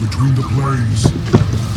Between the planes.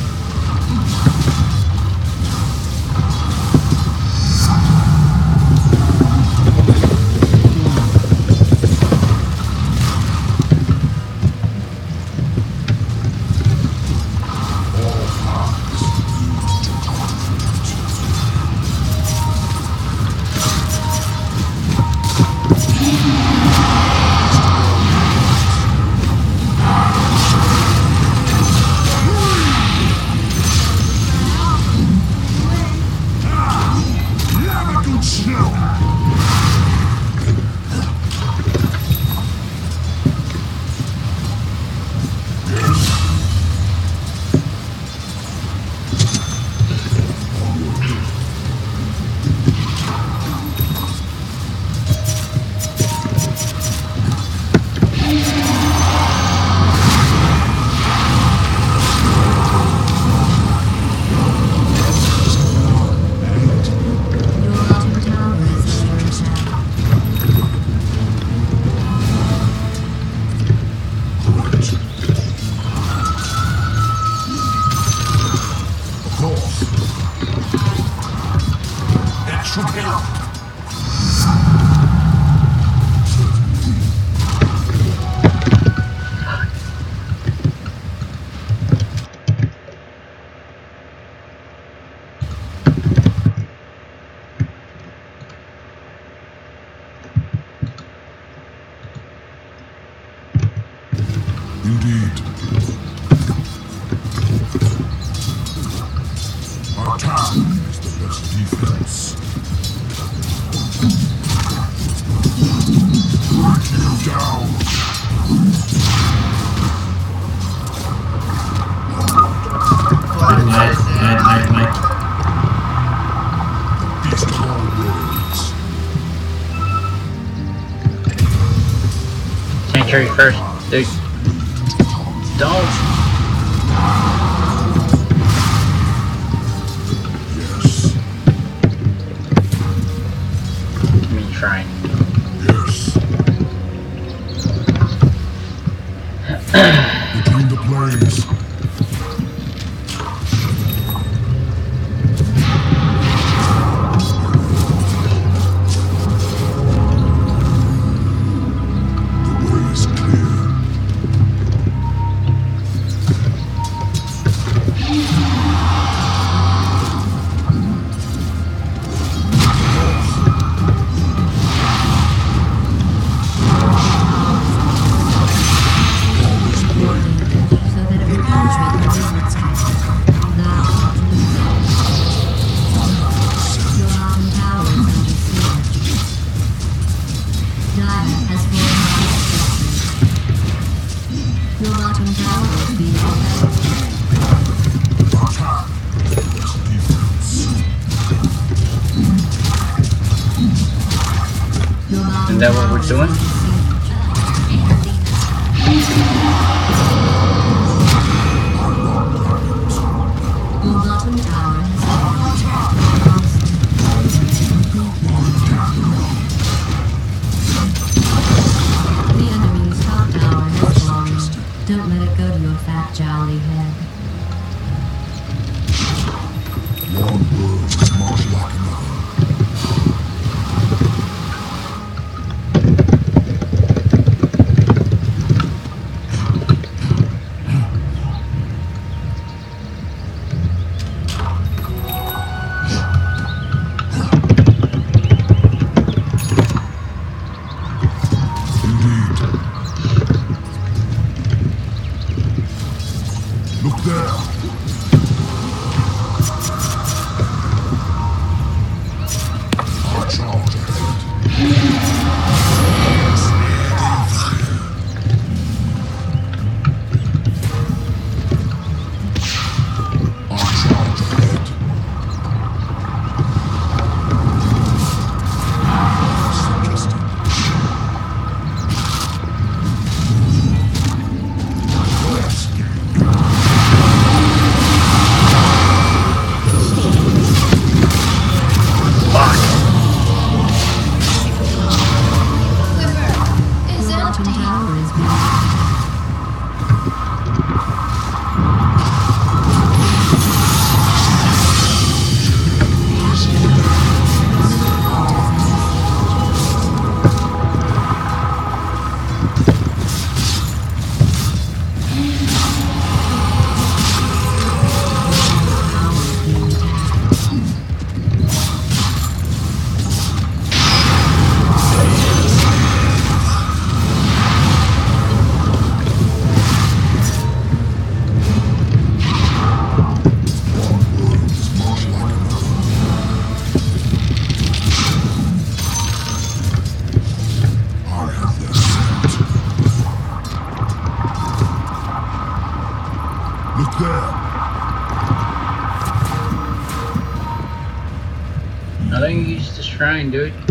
Indeed. Attack is the best defense. Break you down. Good night, night, night. Beast. Sanctuary first, dude. Dodge dude.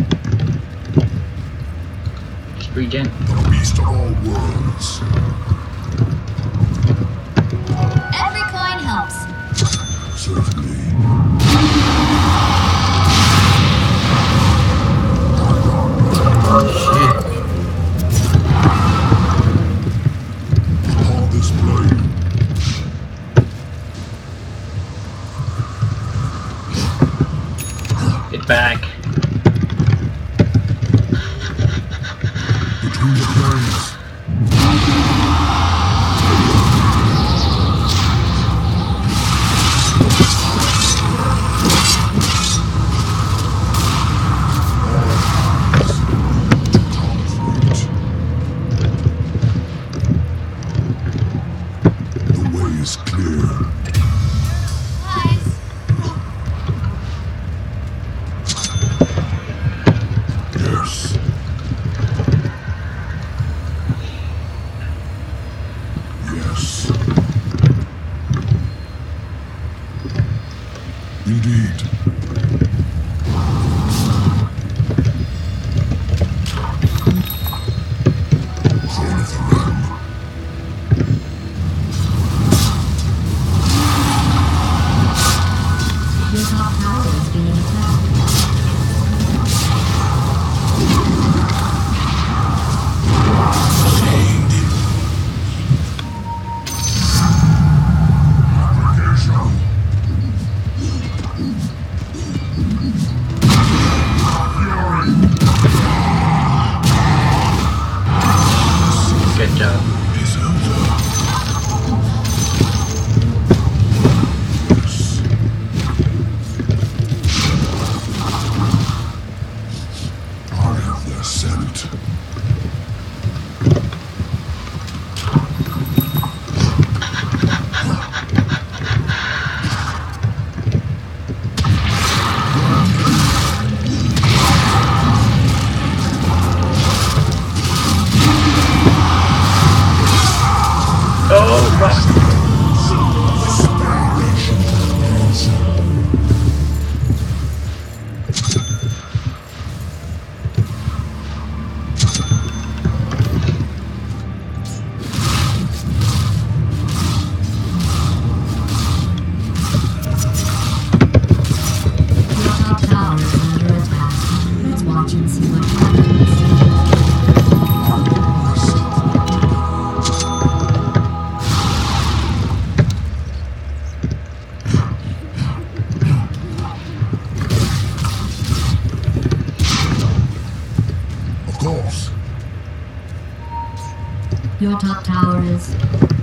Your top tower is,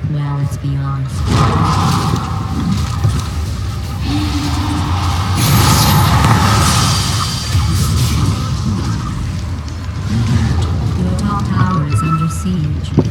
well, let's is under siege.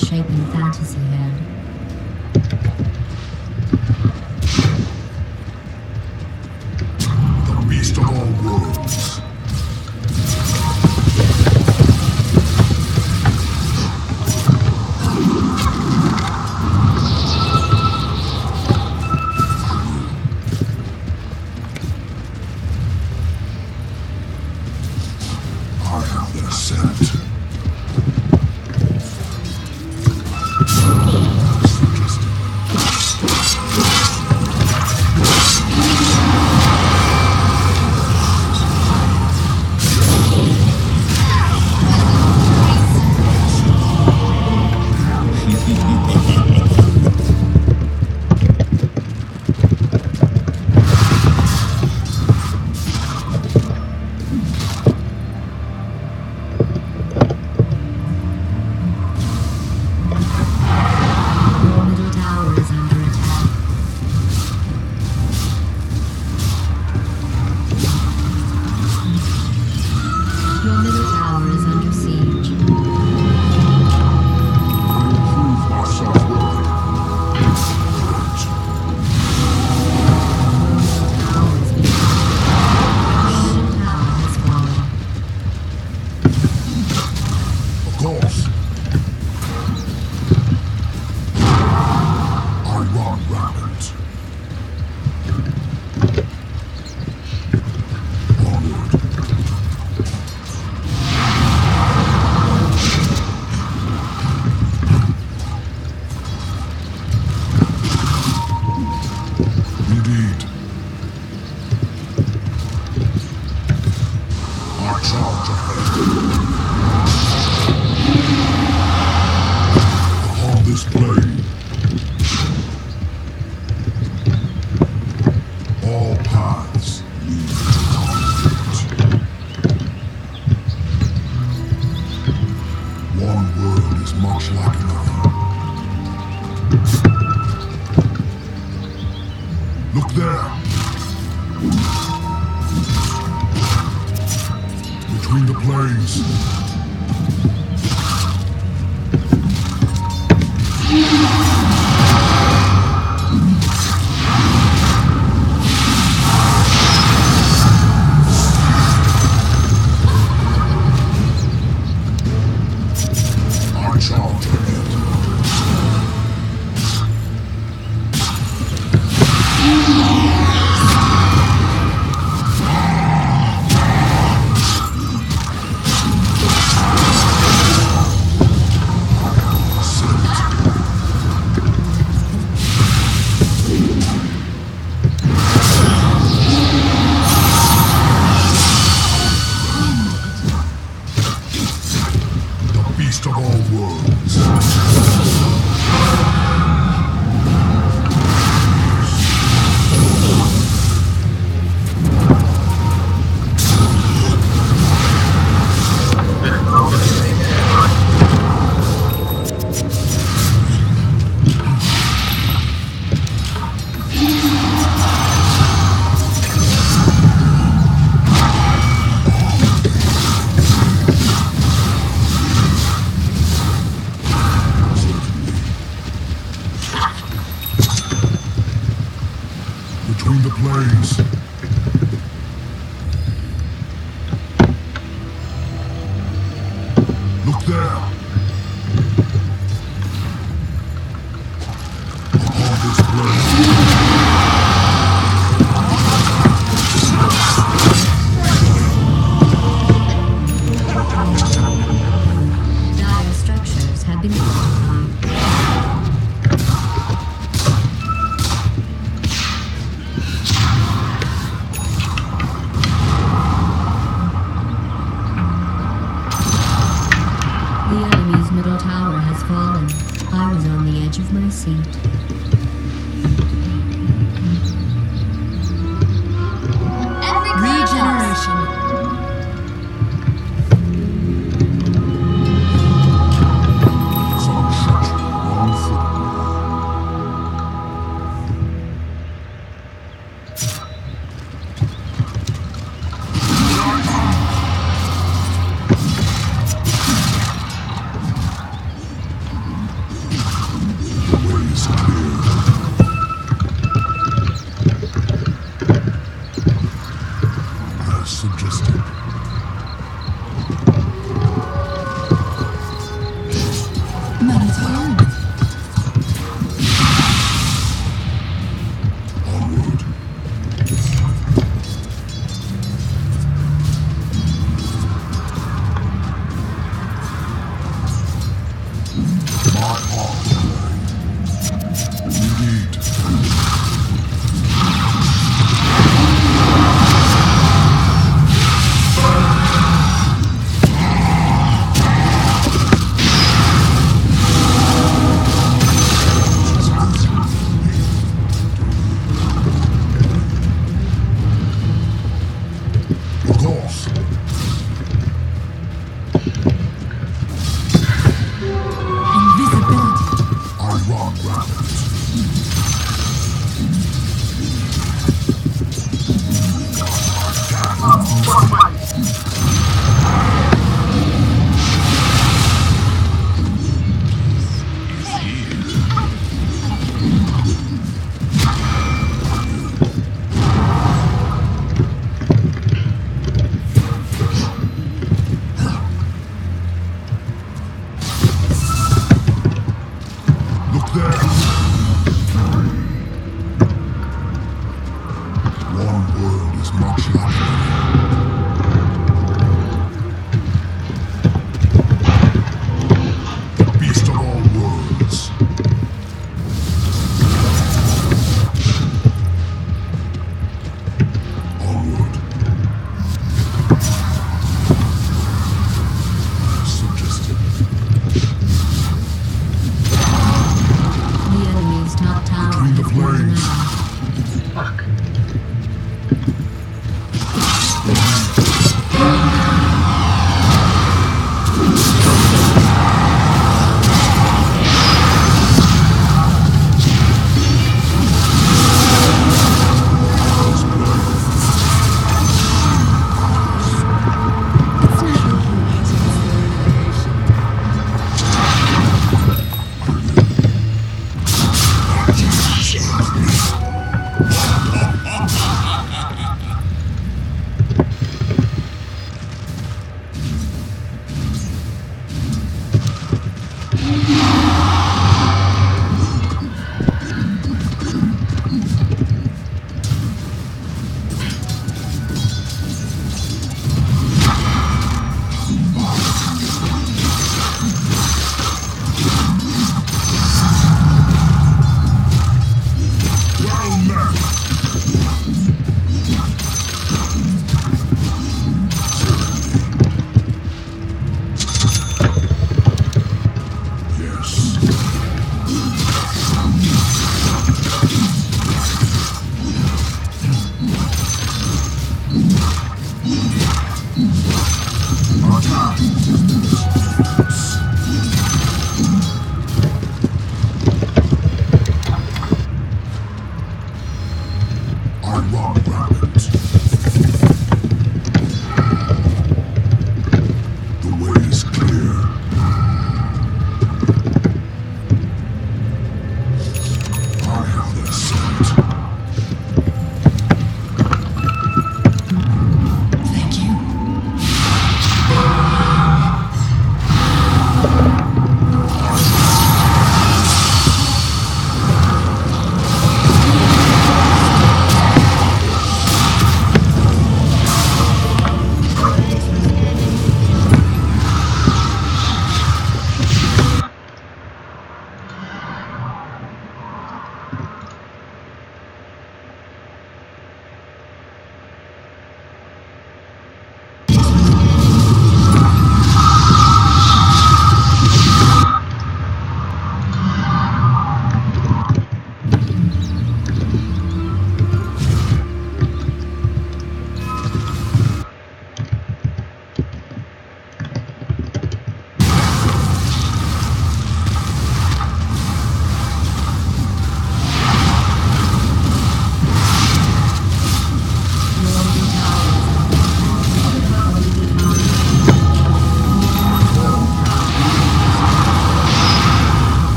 misshapen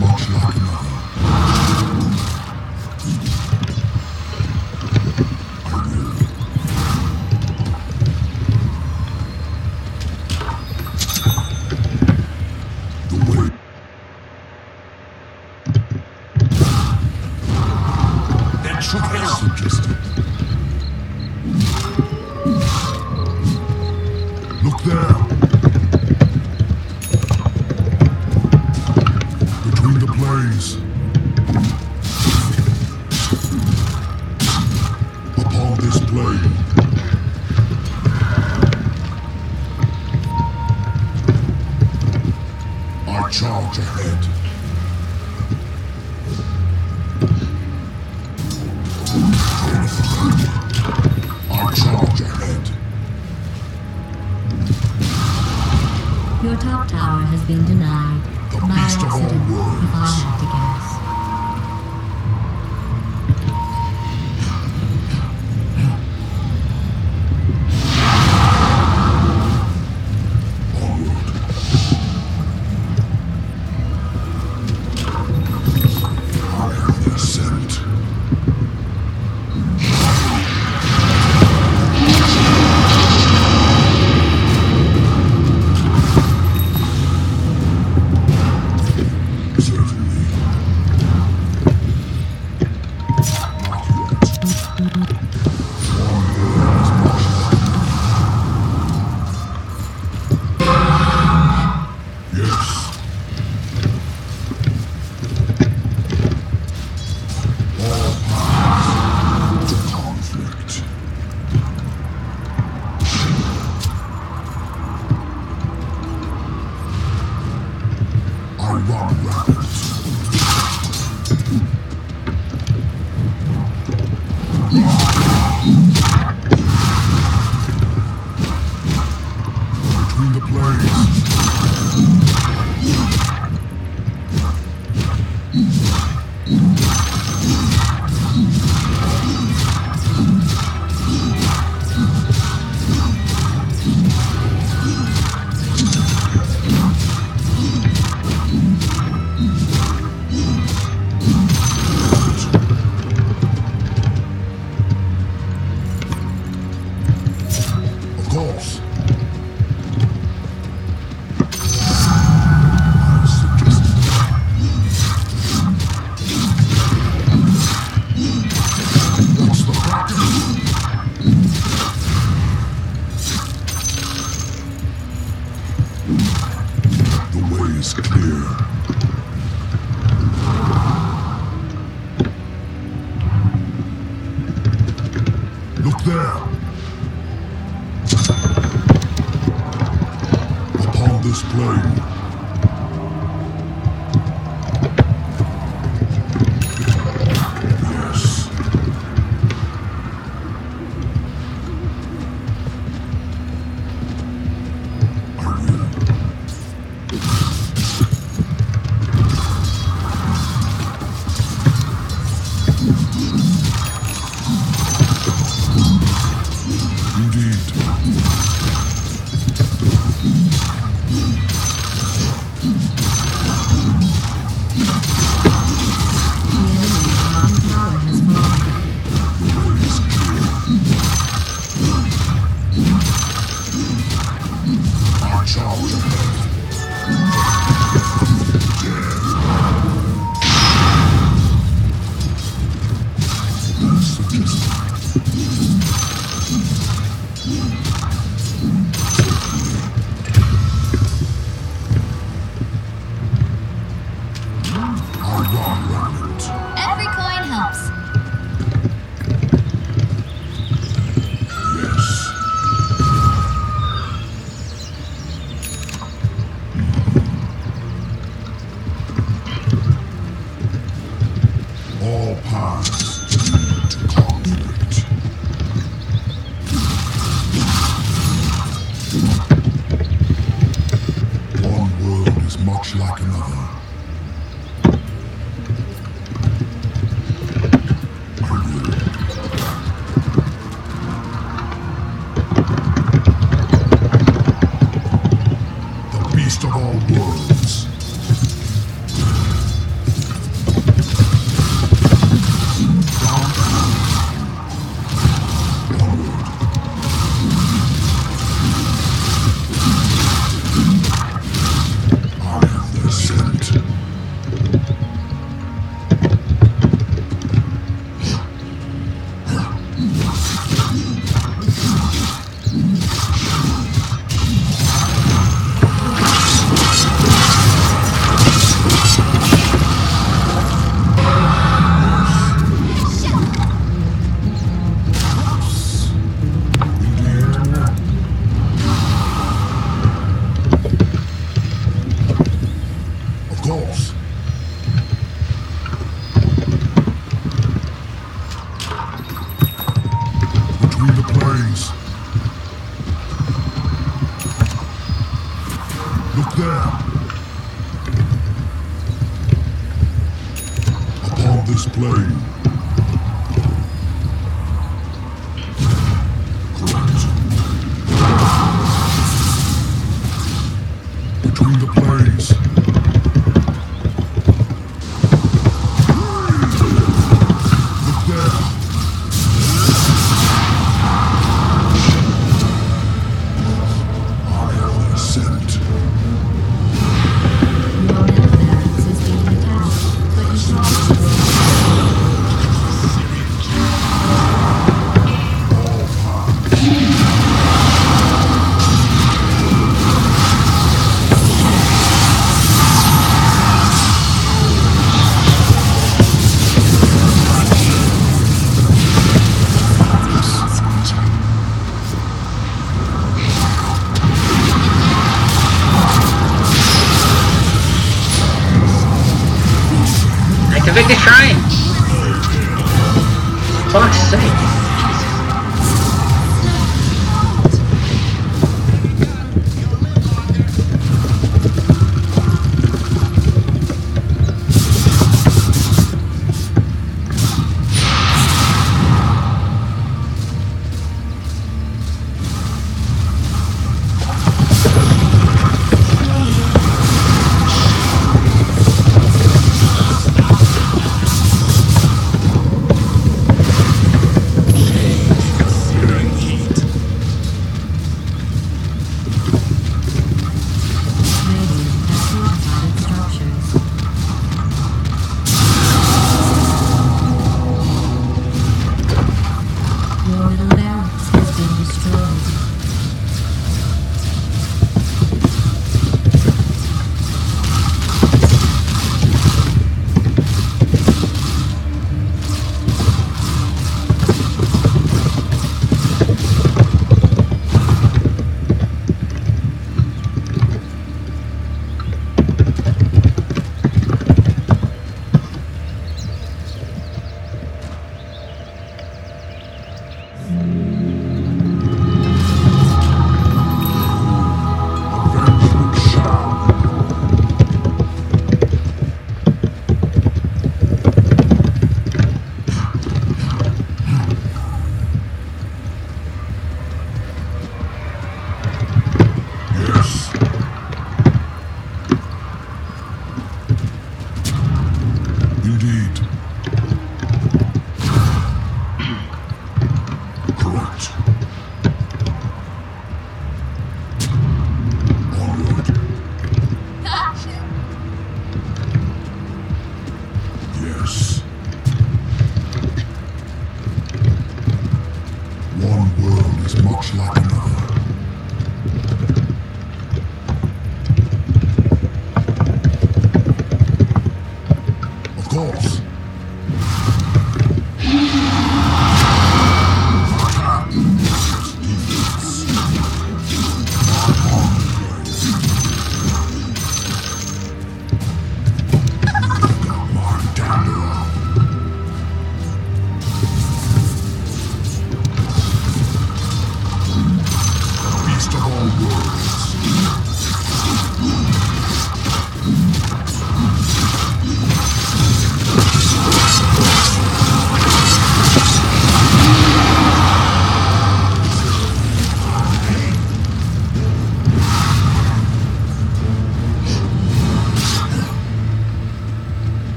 world is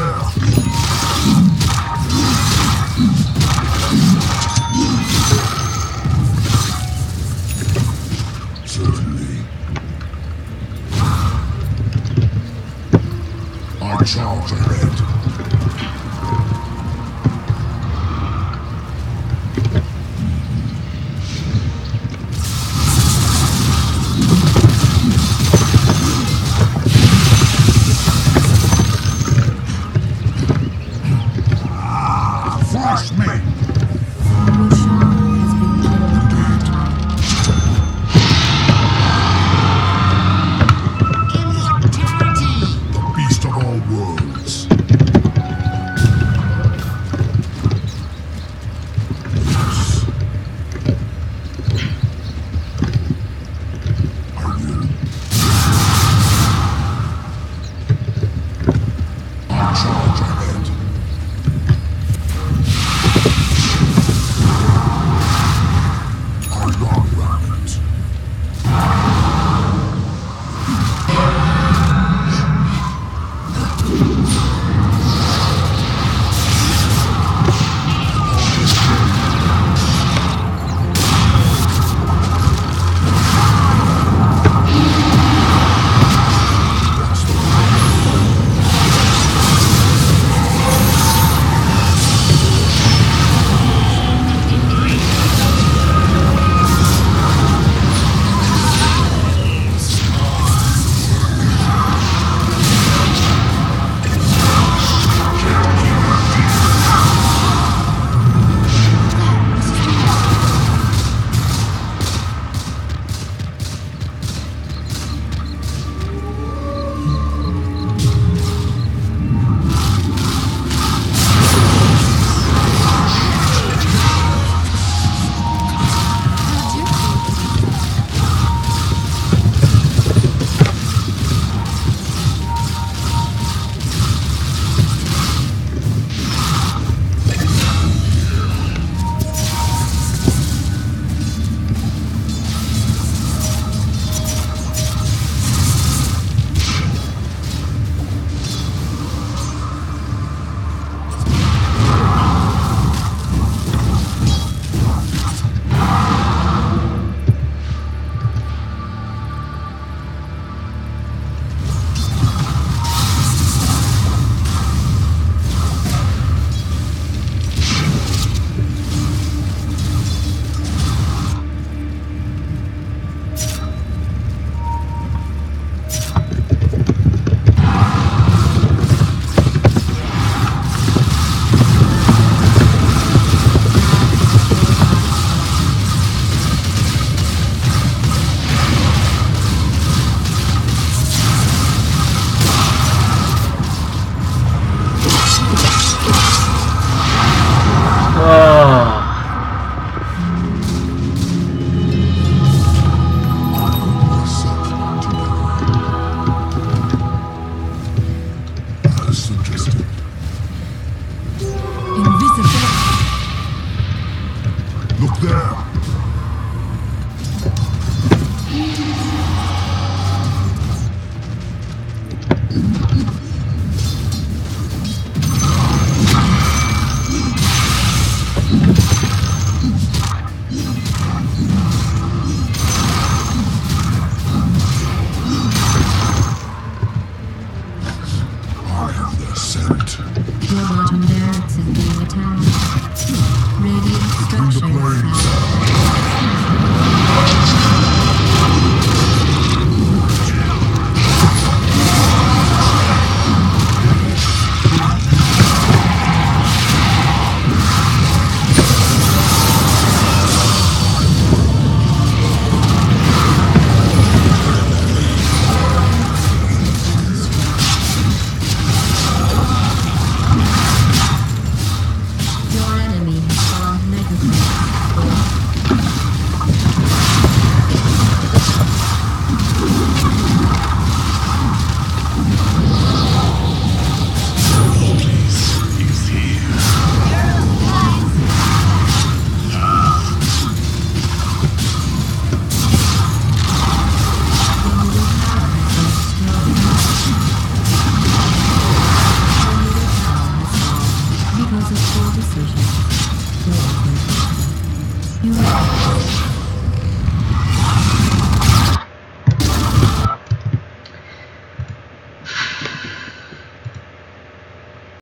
Look